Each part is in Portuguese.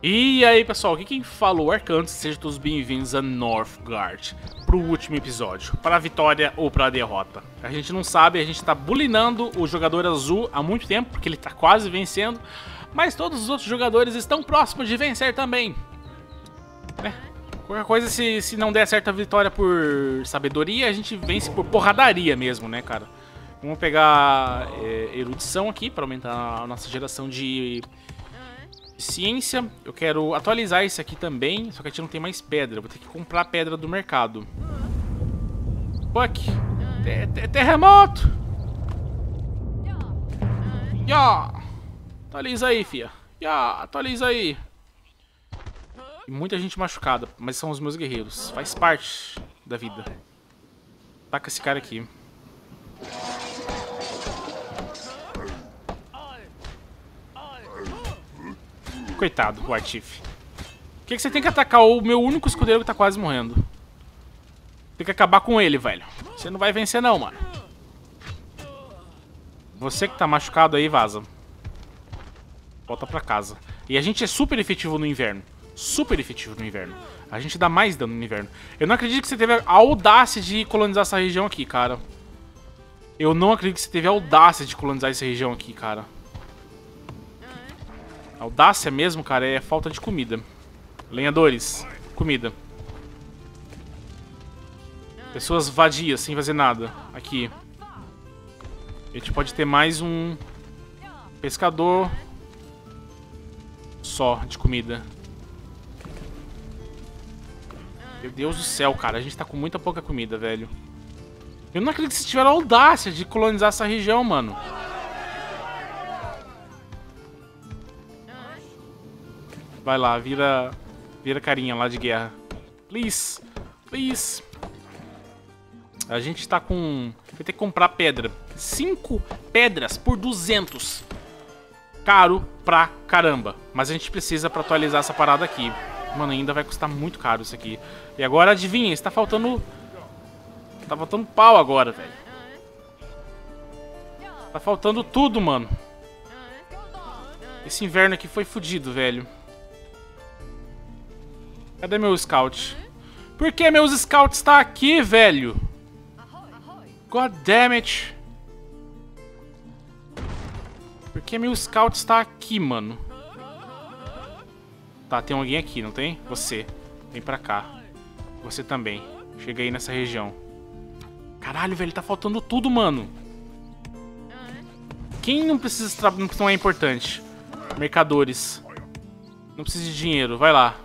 E aí pessoal, aqui quem falou Arcantes, sejam todos bem-vindos a Northgard Pro último episódio, para a vitória ou para a derrota. A gente não sabe, a gente tá bulinando o jogador azul há muito tempo, porque ele tá quase vencendo Mas todos os outros jogadores estão próximos de vencer também. É. Qualquer coisa, se, se não der certa vitória por sabedoria, a gente vence por porradaria mesmo, né cara? Vamos pegar é, erudição aqui para aumentar a nossa geração de ciência. Eu quero atualizar isso aqui também, só que a gente não tem mais pedra. Vou ter que comprar pedra do mercado. Fuck. terremoto! Ya! Atualiza aí, fia. Ya, atualiza aí. E muita gente machucada, mas são os meus guerreiros. Faz parte da vida. Taca esse cara aqui. Coitado, o Artif. Por que, que você tem que atacar o meu único escudeiro que tá quase morrendo? Tem que acabar com ele, velho. Você não vai vencer não, mano. Você que tá machucado aí, vaza. Volta pra casa. E a gente é super efetivo no inverno. Super efetivo no inverno. A gente dá mais dano no inverno. Eu não acredito que você teve a audácia de colonizar essa região aqui, cara. Eu não acredito que você teve a audácia de colonizar essa região aqui, cara. Audácia mesmo, cara, é falta de comida. Lenhadores, comida. Pessoas vadias, sem fazer nada. Aqui. A gente pode ter mais um pescador só de comida. Meu Deus do céu, cara. A gente tá com muita pouca comida, velho. Eu não acredito que vocês tiveram audácia de colonizar essa região, mano. Vai lá, vira, vira carinha lá de guerra. Please, please. A gente tá com... Vai ter que comprar pedra. Cinco pedras por 200. Caro pra caramba. Mas a gente precisa pra atualizar essa parada aqui. Mano, ainda vai custar muito caro isso aqui. E agora, adivinha, está faltando... Tá faltando pau agora, velho. Tá faltando tudo, mano. Esse inverno aqui foi fodido, velho. Cadê meu scout? Por que meus scouts está aqui, velho? God damn it. Por que meu scout está aqui, mano? Tá, tem alguém aqui, não tem? Você. Vem pra cá. Você também. Chega aí nessa região. Caralho, velho, tá faltando tudo, mano. Quem não precisa... Não é importante? Mercadores. Não precisa de dinheiro. Vai lá.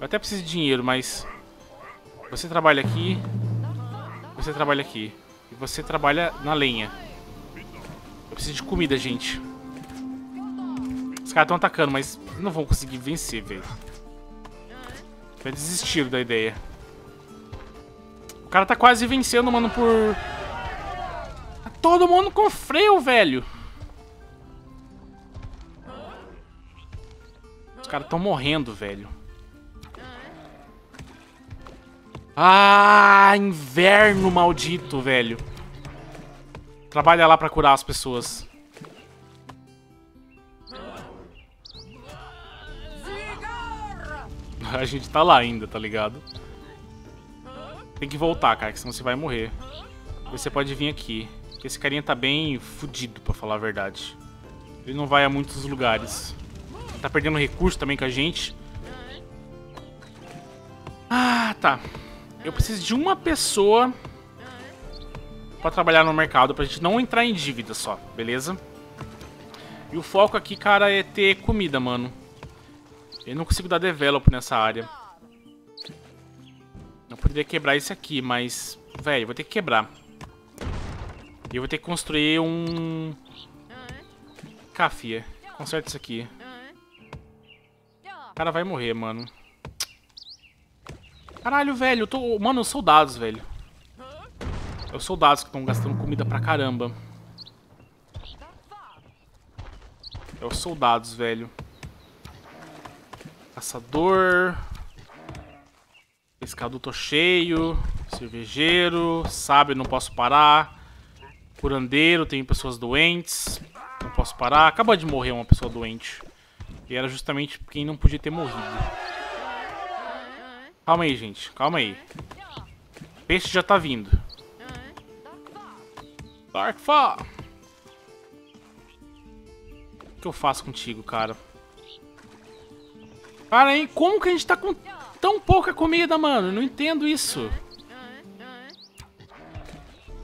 Eu até preciso de dinheiro, mas... Você trabalha aqui. Você trabalha aqui. E você trabalha na lenha. Eu preciso de comida, gente. Os caras estão atacando, mas não vão conseguir vencer, velho. Já desistiram da ideia. O cara tá quase vencendo, mano, por... Tá todo mundo com freio, velho. Os caras estão morrendo, velho. Ah, inverno maldito, velho. Trabalha lá pra curar as pessoas. A gente tá lá ainda, tá ligado? Tem que voltar, cara, que senão você vai morrer. Você pode vir aqui. Esse carinha tá bem fudido, pra falar a verdade. Ele não vai a muitos lugares. Tá perdendo recurso também com a gente. Ah, tá. Eu preciso de uma pessoa pra trabalhar no mercado, pra gente não entrar em dívida só, beleza? E o foco aqui, cara, é ter comida, mano. Eu não consigo dar develop nessa área. Eu poderia quebrar esse aqui, mas... Velho, vou ter que quebrar. E eu vou ter que construir um... Cafia. Conserta isso aqui. O cara vai morrer, mano. Caralho, velho, eu tô... Mano, os soldados, velho. É os soldados que estão gastando comida pra caramba. É os soldados, velho. Caçador. Pescador tô cheio. Cervejeiro. Sábio, não posso parar. Curandeiro, tenho pessoas doentes. Não posso parar. Acaba de morrer uma pessoa doente. E era justamente quem não podia ter morrido. Calma aí, gente. Calma aí. Peixe já tá vindo. Darkfall. O que eu faço contigo, cara? Cara, hein? Como que a gente tá com tão pouca comida, mano? Eu não entendo isso.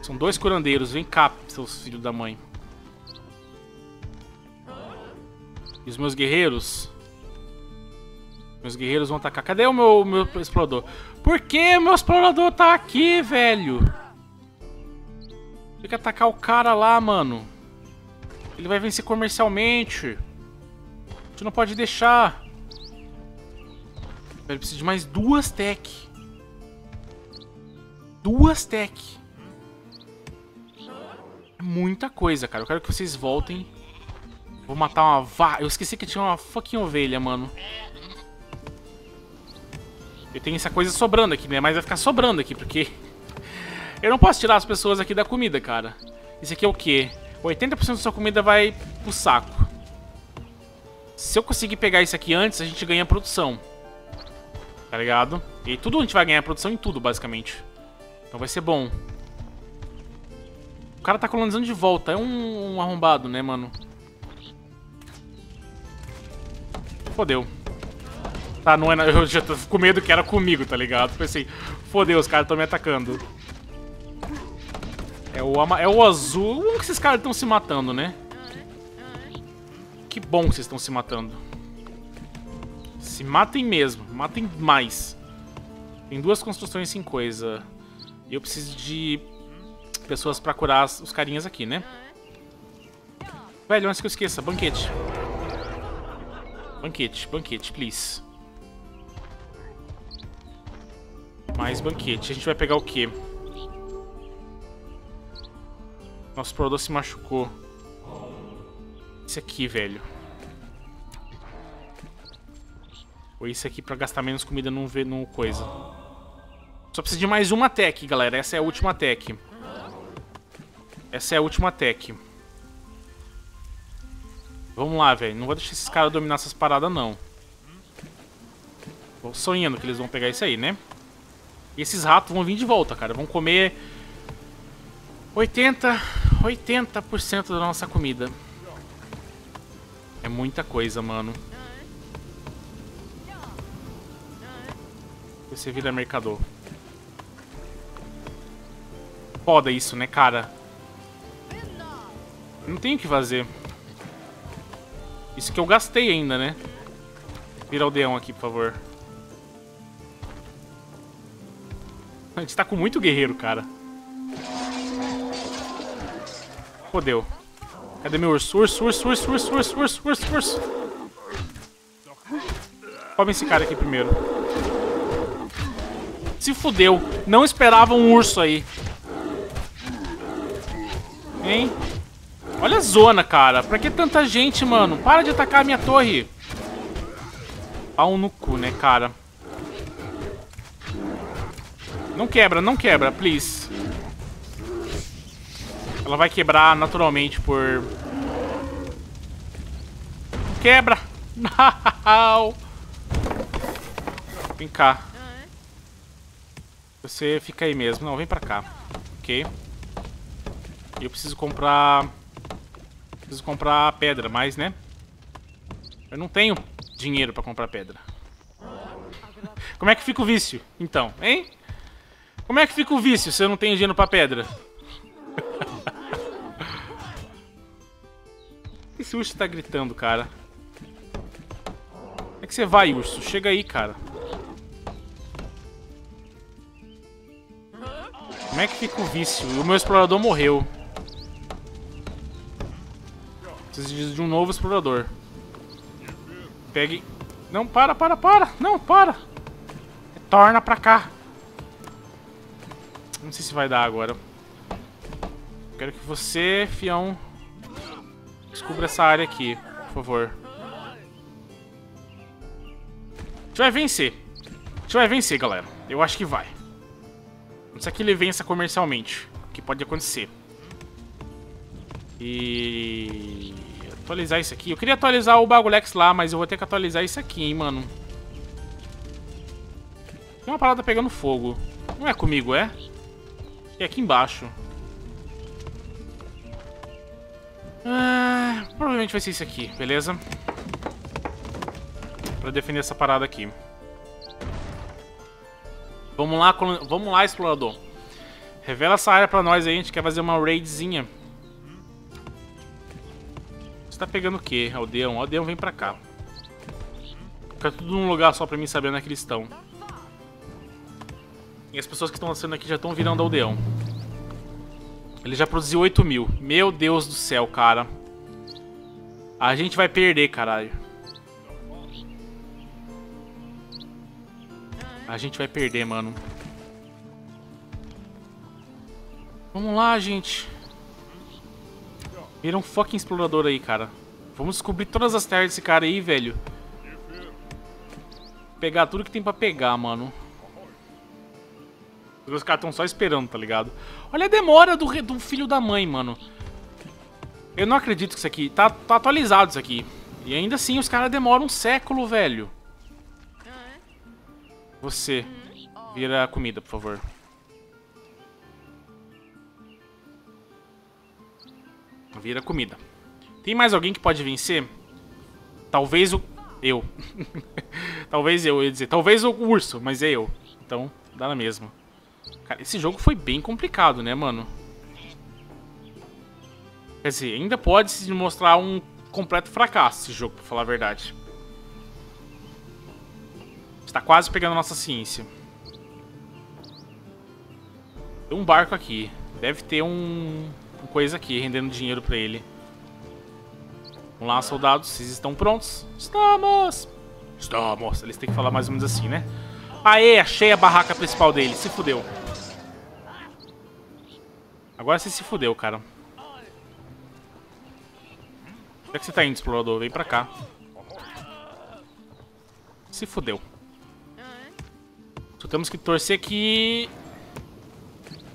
São dois curandeiros. Vem cá, seus filhos da mãe. E os meus guerreiros? Meus guerreiros vão atacar. Cadê o meu, meu explorador? Por que meu explorador tá aqui, velho? Tem que atacar o cara lá, mano. Ele vai vencer comercialmente. A gente não pode deixar. Velho, preciso de mais duas tech. Duas tech. É muita coisa, cara. Eu quero que vocês voltem. Vou matar uma va... Eu esqueci que tinha uma fucking ovelha, mano. Eu tenho essa coisa sobrando aqui, né? Mas vai ficar sobrando aqui, porque... Eu não posso tirar as pessoas aqui da comida, cara. Isso aqui é o quê? 80% da sua comida vai pro saco. Se eu conseguir pegar isso aqui antes, a gente ganha produção. Tá ligado? E tudo a gente vai ganhar produção em tudo, basicamente. Então vai ser bom. O cara tá colonizando de volta. É um, um arrombado, né, mano? Fodeu. Tá, não é... Eu já tô com medo que era comigo, tá ligado? Pensei, fodeu, os caras estão me atacando. É o, ama... é o azul. Como que esses caras estão se matando, né? Que bom que vocês estão se matando. Se matem mesmo. Matem mais. Tem duas construções sem coisa. E eu preciso de pessoas pra curar os carinhas aqui, né? Velho, antes que eu esqueça, banquete. Banquete, banquete, please. Mais banquete. A gente vai pegar o quê? Nosso produtor se machucou. Esse aqui, velho. Ou esse aqui pra gastar menos comida no, no coisa. Só precisa de mais uma tech, galera. Essa é a última tech. Essa é a última tech. Vamos lá, velho. Não vou deixar esses caras dominar essas paradas, não. Tô sonhando que eles vão pegar isso aí, né? E esses ratos vão vir de volta, cara. Vão comer 80, 80% da nossa comida. É muita coisa, mano. Você vira mercador. Foda isso, né, cara? Não tem o que fazer. Isso que eu gastei ainda, né? Vira aldeão aqui, por favor. A gente tá com muito guerreiro, cara. Fodeu. Cadê meu urso? Urso, urso, urso, urso, urso, urso, urso, urso. Come esse cara aqui primeiro. Se fudeu. Não esperava um urso aí. Hein? Olha a zona, cara. Pra que tanta gente, mano? Para de atacar a minha torre. Pau no cu, né, cara? Não quebra, não quebra, please. Ela vai quebrar naturalmente por... Quebra! Não! Vem cá. Você fica aí mesmo. Não, vem pra cá. Ok. Eu preciso comprar... Preciso comprar pedra, mais, né? Eu não tenho dinheiro pra comprar pedra. Como é que fica o vício, então, hein? Como é que fica o vício se eu não tenho dinheiro pra pedra? Esse urso tá gritando, cara. Como é que você vai, urso? Chega aí, cara. Como é que fica o vício? O meu explorador morreu. Preciso de um novo explorador. Pegue... Não, para, para, para! Não, para! Torna pra cá. Não sei se vai dar agora. Quero que você, fião, Descubra essa área aqui, por favor. A gente vai vencer. A gente vai vencer, galera. Eu acho que vai. Não sei que ele vença comercialmente. O que pode acontecer. E... Atualizar isso aqui. Eu queria atualizar o Bagulex lá, mas eu vou ter que atualizar isso aqui, hein, mano. Tem uma parada pegando fogo. Não é comigo, é? É aqui embaixo. Ah, provavelmente vai ser isso aqui, beleza? Pra defender essa parada aqui. Vamos lá, vamos lá, explorador. Revela essa área pra nós aí, a gente quer fazer uma raidzinha. Você tá pegando o quê, aldeão? Aldeão vem pra cá. Fica tudo num lugar só pra mim saber onde é que eles estão. E as pessoas que estão nascendo aqui já estão virando aldeão. Ele já produziu 8 mil. Meu Deus do céu, cara. A gente vai perder, caralho. A gente vai perder, mano. Vamos lá, gente. Vira um fucking explorador aí, cara. Vamos descobrir todas as terras desse cara aí, velho. Pegar tudo que tem pra pegar, mano. Os caras estão só esperando, tá ligado? Olha a demora do, do filho da mãe, mano. Eu não acredito que isso aqui... Tá, tá atualizado isso aqui. E ainda assim os caras demoram um século, velho. Você. Vira comida, por favor. Vira comida. Tem mais alguém que pode vencer? Talvez o... Eu. talvez eu, eu ia dizer. Talvez o urso, mas é eu. Então, dá na mesma. Cara, esse jogo foi bem complicado, né, mano? Quer dizer, ainda pode se mostrar um completo fracasso esse jogo, pra falar a verdade. Está quase pegando a nossa ciência. Tem um barco aqui. Deve ter um, uma coisa aqui, rendendo dinheiro pra ele. Vamos lá, soldados. Vocês estão prontos? Estamos! Estamos! Eles têm que falar mais ou menos assim, né? Aê, achei a barraca principal dele. Se fudeu. Agora você se fudeu, cara. Onde é que você tá indo, explorador? Vem pra cá. Se fudeu. Só temos que torcer que...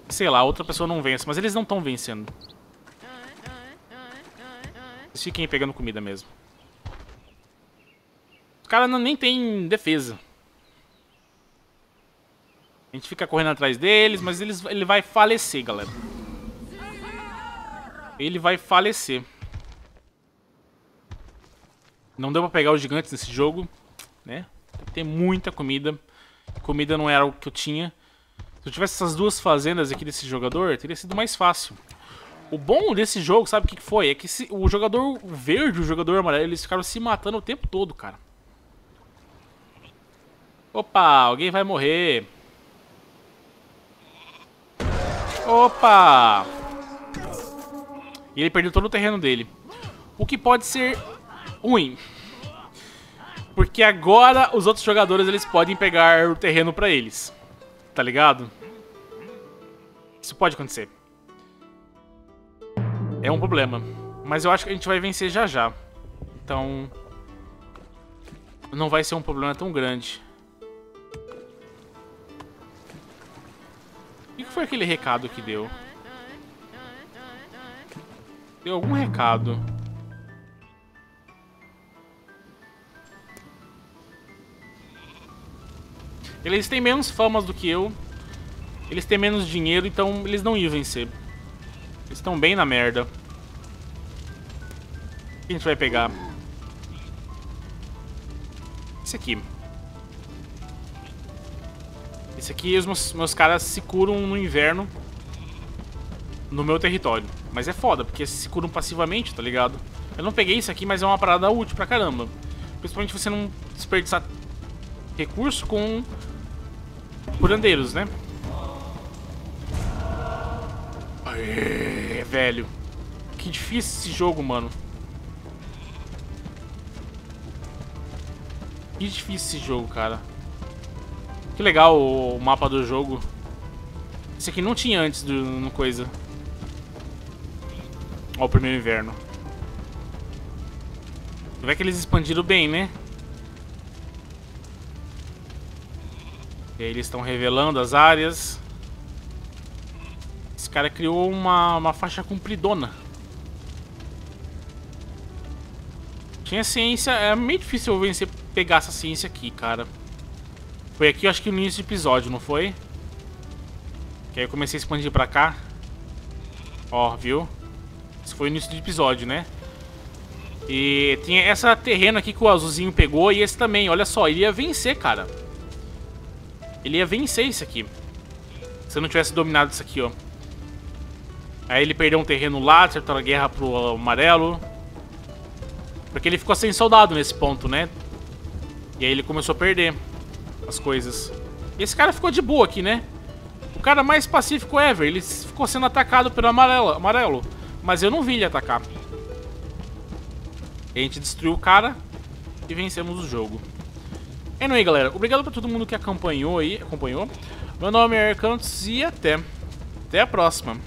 Sei lá, outra pessoa não vence. Mas eles não estão vencendo. Eles fiquem pegando comida mesmo. Os caras nem tem defesa. A gente fica correndo atrás deles, mas eles, ele vai falecer, galera. Ele vai falecer. Não deu pra pegar os gigantes nesse jogo, né? Tem muita comida. Comida não era o que eu tinha. Se eu tivesse essas duas fazendas aqui desse jogador, teria sido mais fácil. O bom desse jogo, sabe o que foi? É que se, o jogador verde e o jogador amarelo, eles ficaram se matando o tempo todo, cara. Opa, alguém vai morrer. Opa! E ele perdeu todo o terreno dele. O que pode ser ruim. Porque agora os outros jogadores eles podem pegar o terreno pra eles. Tá ligado? Isso pode acontecer. É um problema. Mas eu acho que a gente vai vencer já já. Então... Não vai ser um problema tão grande. O que foi aquele recado que deu? Deu algum recado. Eles têm menos famas do que eu. Eles têm menos dinheiro, então eles não iam vencer. Eles estão bem na merda. O que a gente vai pegar? Esse aqui. Esse aqui, os meus, meus caras se curam no inverno no meu território. Mas é foda, porque se curam passivamente, tá ligado? Eu não peguei isso aqui, mas é uma parada útil pra caramba. Principalmente você não desperdiçar recurso com curandeiros, né? Aê, velho. Que difícil esse jogo, mano. Que difícil esse jogo, cara. Que legal o mapa do jogo. Esse aqui não tinha antes do no coisa. Ó, o primeiro inverno. Vê que eles expandiram bem, né? E aí eles estão revelando as áreas. Esse cara criou uma, uma faixa compridona. Tinha ciência, é meio difícil eu vencer, pegar essa ciência aqui, cara. Foi aqui, acho que no início do episódio, não foi? Que aí eu comecei a expandir pra cá. Ó, viu? Isso foi no início do episódio, né? E tinha essa terreno aqui que o azulzinho pegou e esse também. Olha só, ele ia vencer, cara. Ele ia vencer isso aqui. Se eu não tivesse dominado isso aqui, ó. Aí ele perdeu um terreno lá, acertou a guerra pro amarelo. Porque ele ficou sem soldado nesse ponto, né? E aí ele começou a perder as coisas. E esse cara ficou de boa aqui, né? O cara mais pacífico ever. Ele ficou sendo atacado pelo amarelo, amarelo. Mas eu não vi ele atacar. A gente destruiu o cara e vencemos o jogo. Anyway, galera, obrigado pra todo mundo que acompanhou aí, acompanhou. Meu nome é Arcantos e até, até a próxima.